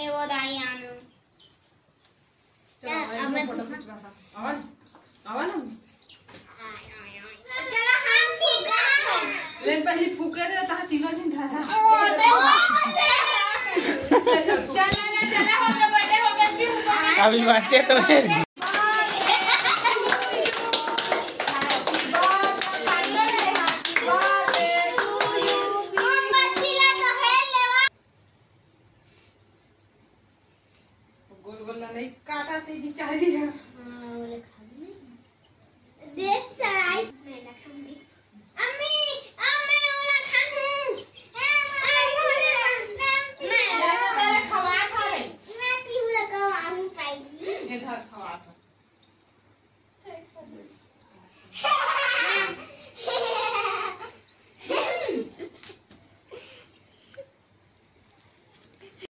ए वो दाई आनो। चलो अमन तो फ़ोटो खिंचवा अमन अमन चलो हम भी जाएँ लेकिन पहले फूके दे ता तो तीनों दिन धरा ओ दे चलो चलो हो गए बर्थडे हो गए हाँ, अभी बच्चे तो है। गोल गोल नहीं काटा ते बिचारी। है था। खवा था